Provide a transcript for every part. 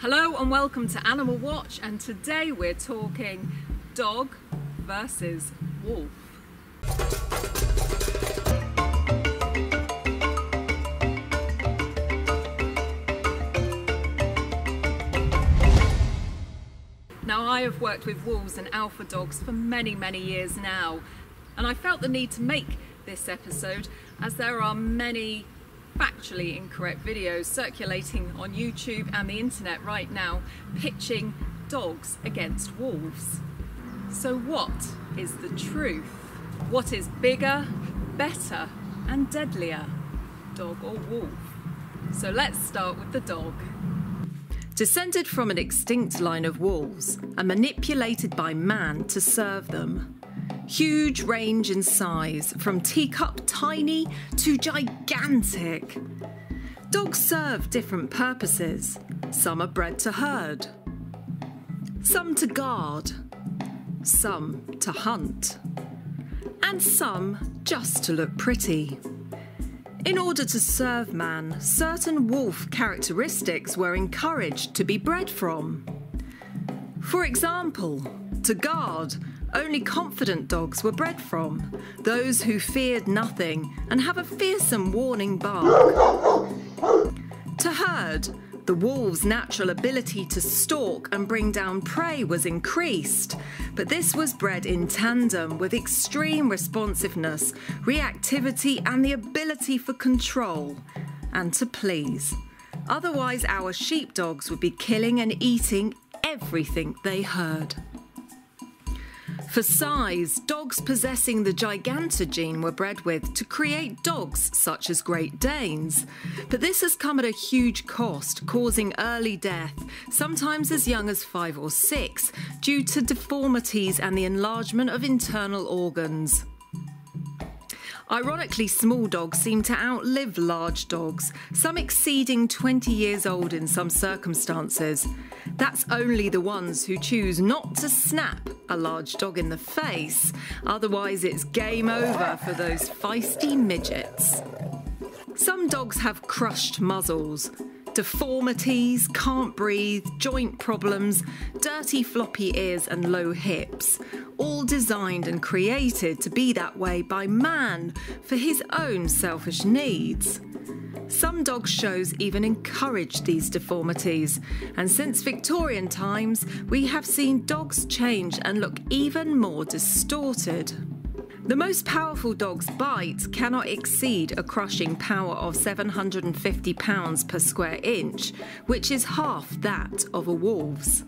Hello and welcome to Animal Watch, and today we're talking dog versus wolf. Now, I have worked with wolves and alpha dogs for many, many years now, and I felt the need to make this episode as there are many factually incorrect videos circulating on YouTube and the internet right now pitching dogs against wolves. So, what is the truth? What is bigger, better, and deadlier, dog or wolf? So, let's start with the dog. Descended from an extinct line of wolves and manipulated by man to serve them. Huge range in size, from teacup tiny to gigantic. Dogs serve different purposes. Some are bred to herd, some to guard, some to hunt, and some just to look pretty. In order to serve man, certain wolf characteristics were encouraged to be bred from. For example, to guard, only confident dogs were bred from, those who feared nothing and have a fearsome warning bark. To herd, the wolf's natural ability to stalk and bring down prey was increased, but this was bred in tandem with extreme responsiveness, reactivity, and the ability for control and to please. Otherwise, our sheepdogs would be killing and eating everything they heard. For size, dogs possessing the Giganta gene were bred with to create dogs such as Great Danes. But this has come at a huge cost, causing early death, sometimes as young as five or six, due to deformities and the enlargement of internal organs. Ironically, small dogs seem to outlive large dogs, some exceeding 20 years old in some circumstances. That's only the ones who choose not to snap a large dog in the face, otherwise, it's game over for those feisty midgets. Some dogs have crushed muzzles, deformities, can't breathe, joint problems, dirty floppy ears, and low hips. All designed and created to be that way by man for his own selfish needs. Some dog shows even encourage these deformities, and since Victorian times, we have seen dogs change and look even more distorted. The most powerful dog's bite cannot exceed a crushing power of 750 pounds per square inch, which is half that of a wolf's.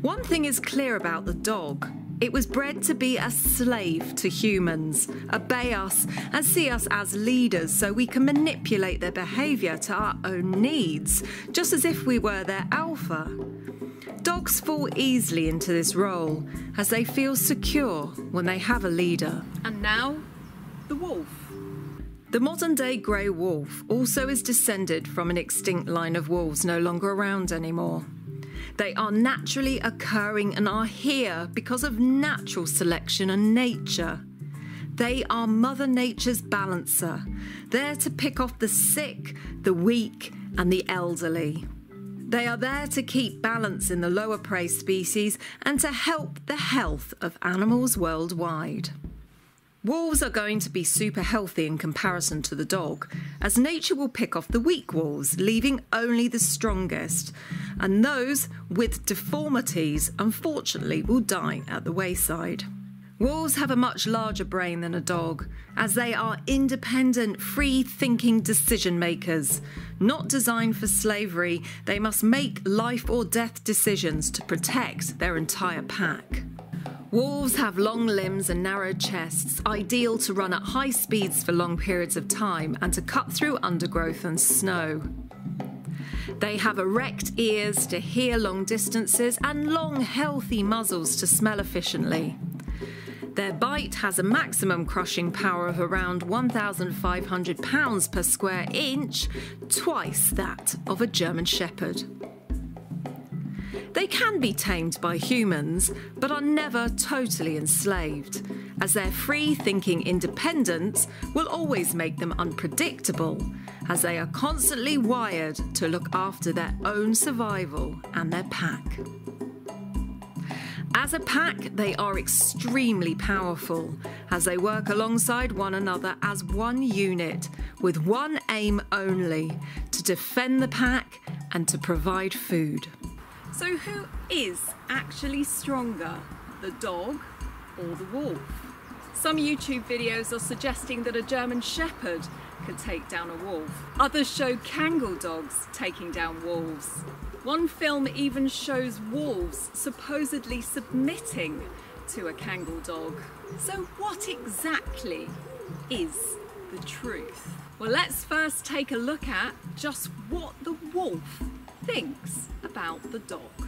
One thing is clear about the dog. It was bred to be a slave to humans, obey us, and see us as leaders so we can manipulate their behaviour to our own needs, just as if we were their alpha. Dogs fall easily into this role as they feel secure when they have a leader. And now, the wolf. The modern day grey wolf also is descended from an extinct line of wolves no longer around anymore. They are naturally occurring and are here because of natural selection and nature. They are Mother Nature's balancer, there to pick off the sick, the weak, and the elderly. They are there to keep balance in the lower prey species and to help the health of animals worldwide. Wolves are going to be super healthy in comparison to the dog, as nature will pick off the weak wolves, leaving only the strongest. And those with deformities, unfortunately, will die at the wayside. Wolves have a much larger brain than a dog, as they are independent, free thinking decision makers. Not designed for slavery, they must make life or death decisions to protect their entire pack. Wolves have long limbs and narrow chests, ideal to run at high speeds for long periods of time and to cut through undergrowth and snow. They have erect ears to hear long distances and long, healthy muzzles to smell efficiently. Their bite has a maximum crushing power of around 1,500 pounds per square inch, twice that of a German Shepherd. They can be tamed by humans, but are never totally enslaved, as their free thinking independence will always make them unpredictable, as they are constantly wired to look after their own survival and their pack. As a pack, they are extremely powerful as they work alongside one another as one unit with one aim only to defend the pack and to provide food. So, who is actually stronger, the dog or the wolf? Some YouTube videos are suggesting that a German Shepherd could take down a wolf. Others show Kangal dogs taking down wolves. One film even shows wolves supposedly submitting to a Kangal dog. So, what exactly is the truth? Well, let's first take a look at just what the wolf thinks about the dog.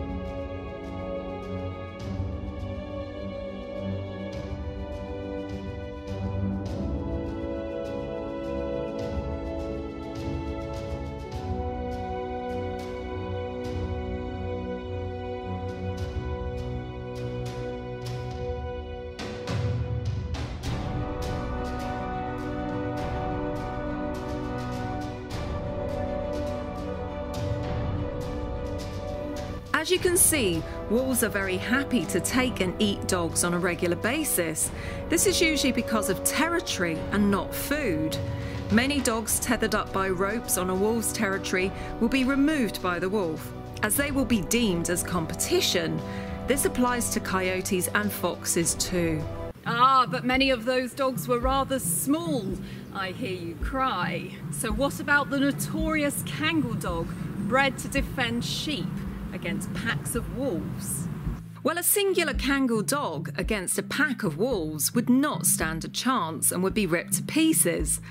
As you can see, wolves are very happy to take and eat dogs on a regular basis. This is usually because of territory and not food. Many dogs tethered up by ropes on a wolf's territory will be removed by the wolf, as they will be deemed as competition. This applies to coyotes and foxes too. Ah, but many of those dogs were rather small, I hear you cry. So what about the notorious Kangal dog, bred to defend sheep? Against packs of wolves? Well, a singular Kangal dog against a pack of wolves would not stand a chance and would be ripped to pieces.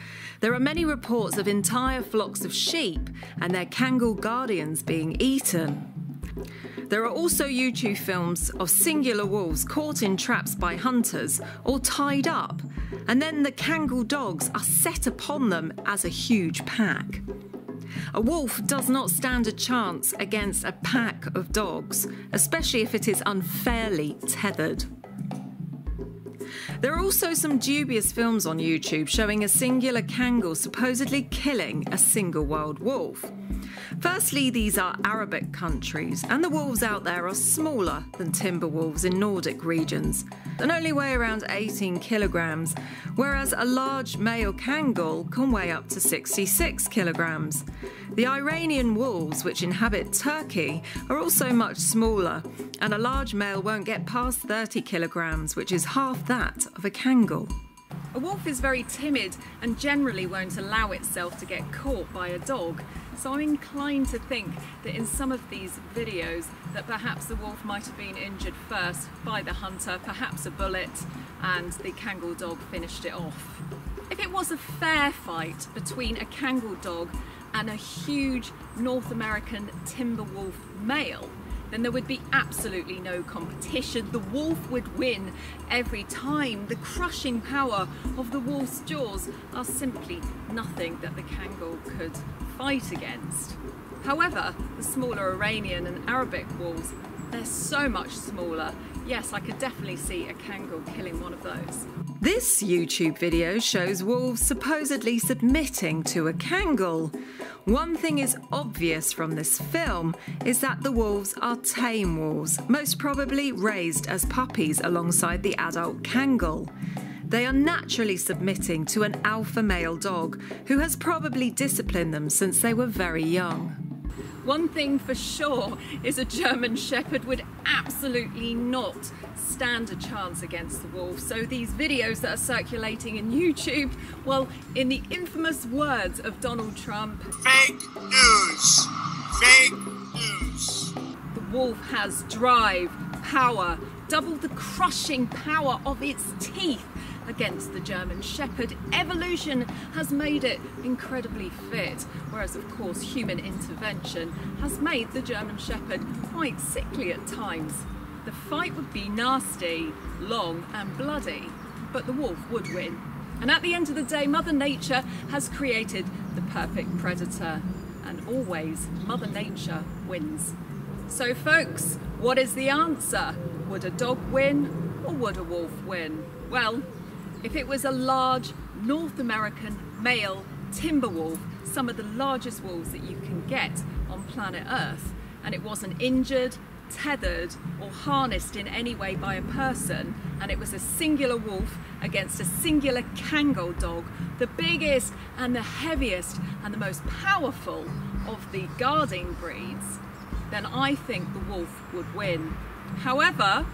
There are many reports of entire flocks of sheep and their Kangal guardians being eaten. There are also YouTube films of singular wolves caught in traps by hunters or tied up, and then the Kangal dogs are set upon them as a huge pack. A wolf does not stand a chance against a pack of dogs, especially if it is unfairly tethered. There are also some dubious films on YouTube showing a singular Kangal supposedly killing a single wild wolf. Firstly, these are Arabic countries, and the wolves out there are smaller than timber wolves in Nordic regions and only weigh around 18 kilograms, whereas a large male Kangal can weigh up to 66 kilograms. The Iranian wolves, which inhabit Turkey, are also much smaller, and a large male won't get past 30 kilograms, which is half that of a Kangal. A wolf is very timid and generally won't allow itself to get caught by a dog, so I'm inclined to think that in some of these videos that perhaps the wolf might have been injured first by the hunter, perhaps a bullet, and the Kangal dog finished it off. If it was a fair fight between a Kangal dog and a huge North American timber wolf male, then there would be absolutely no competition. The wolf would win every time. The crushing power of the wolf's jaws are simply nothing that the Kangal could fight against. However, the smaller Iranian and Arabic wolves, they're so much smaller. Yes, I could definitely see a Kangal killing one of those. This YouTube video shows wolves supposedly submitting to a Kangal. One thing is obvious from this film is that the wolves are tame wolves, most probably raised as puppies alongside the adult Kangal. They are naturally submitting to an alpha male dog who has probably disciplined them since they were very young. One thing for sure is a German Shepherd would absolutely not stand a chance against the wolf. So these videos that are circulating in YouTube, well, in the infamous words of Donald Trump, fake news, fake news. The wolf has drive, power, double the crushing power of its teeth against the German Shepherd. Evolution has made it incredibly fit, whereas of course human intervention has made the German Shepherd quite sickly at times. The fight would be nasty, long and bloody, but the wolf would win. And at the end of the day, Mother Nature has created the perfect predator. And always, Mother Nature wins. So folks, what is the answer? Would a dog win or would a wolf win? Well, if it was a large North American male timber wolf, some of the largest wolves that you can get on planet Earth, and it wasn't injured, tethered or harnessed in any way by a person and it was a singular wolf against a singular Kangal dog, the biggest and the heaviest and the most powerful of the guarding breeds, then I think the wolf would win. However,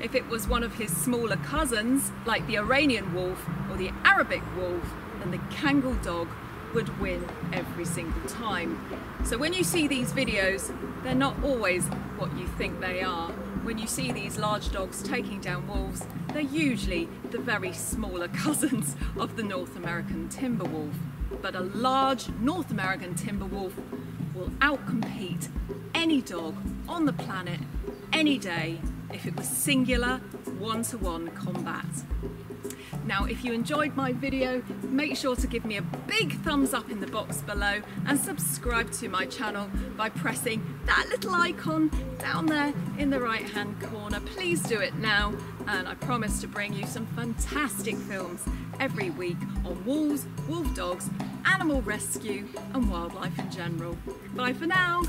if it was one of his smaller cousins, like the Iranian wolf or the Arabic wolf, then the Kangal dog would win every single time. So when you see these videos, they're not always what you think they are. When you see these large dogs taking down wolves, they're usually the very smaller cousins of the North American timber wolf. But a large North American timber wolf will outcompete any dog on the planet any day if it was singular one-to-one -one combat. Now, if you enjoyed my video, make sure to give me a big thumbs up in the box below and subscribe to my channel by pressing that little icon down there in the right hand corner. Please do it now and I promise to bring you some fantastic films every week on wolves, wolf dogs, animal rescue and wildlife in general. Bye for now.